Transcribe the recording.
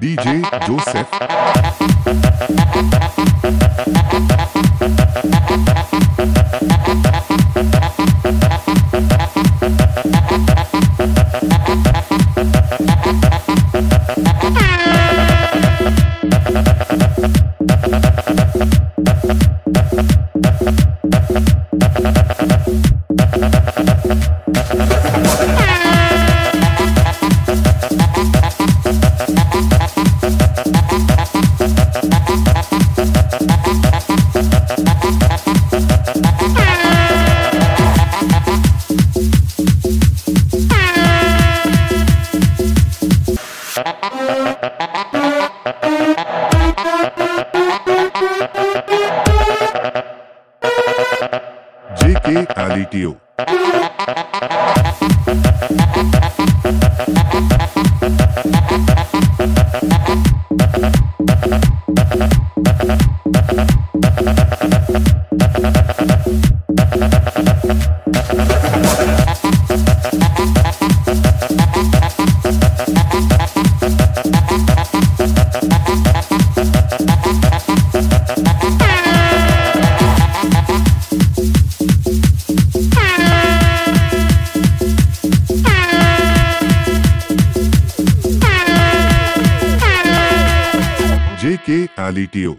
DJ Joseph King. JK JK Alitio. DJ के एलिटियो